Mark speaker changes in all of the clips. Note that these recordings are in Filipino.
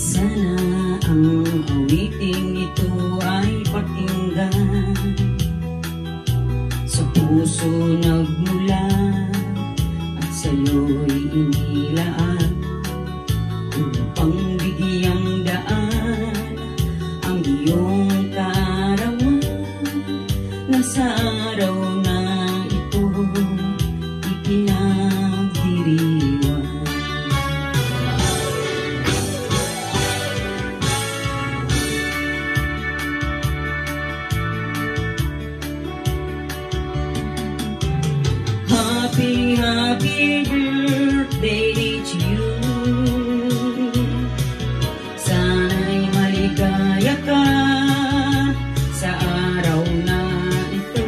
Speaker 1: Sana ang awiting ito ay pakinggan. Sa puso nagmula At sa'yo'y inilaan Upang bigyang Happy, happy birthday to you. Sana'y maligaya ka sa araw na ito.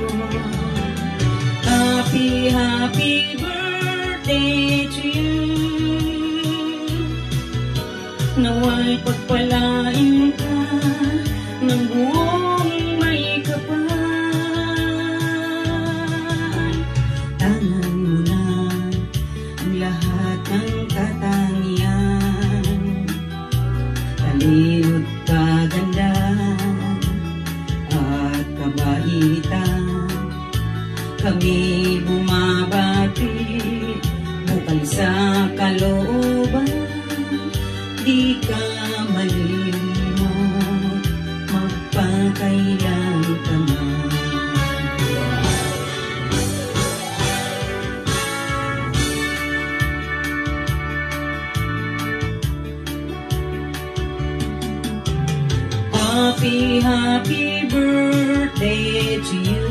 Speaker 1: Happy, happy birthday to you. Naway pagpalain ka ng buong Talino't kagandahan at kabaitan Kami bumabati bukal sa kalooban. Di ka malilimot magpakailan Happy, happy birthday to you.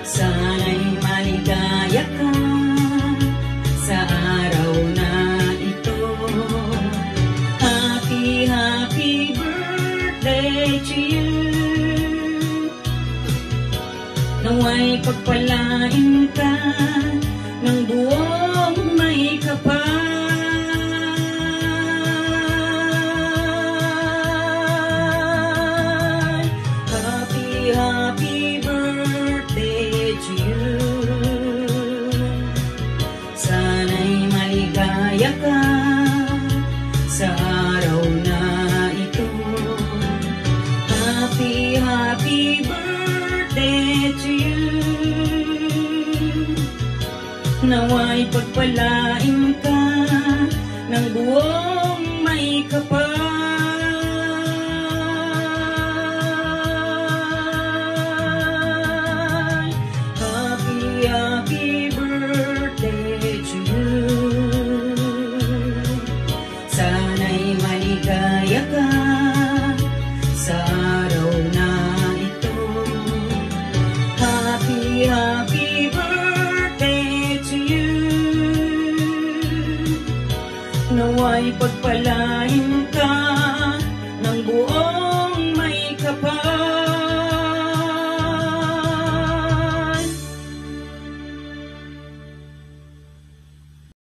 Speaker 1: Sana'y maligaya ka sa araw na ito. Happy, happy birthday to you. Naway pagpalain ka ng buong may kapal Happy, birthday to you. Sana'y maligaya ka sa na ito. Happy birthday to you. Naway pagpalain ka ng buong may kapal Naway pagpalain ka